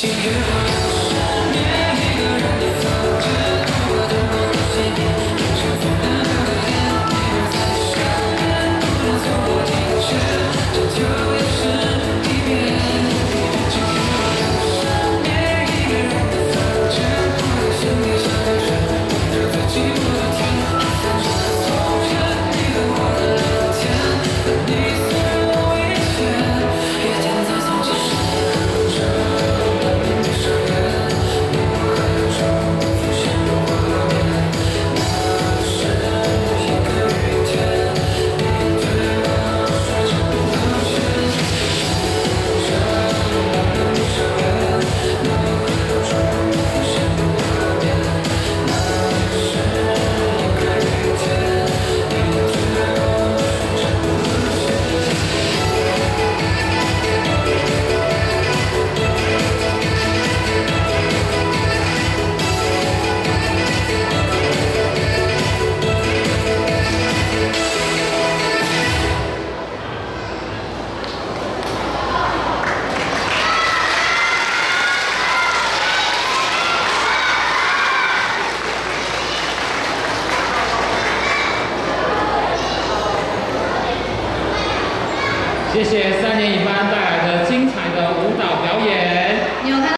to you. 谢谢三年一班带来的精彩的舞蹈。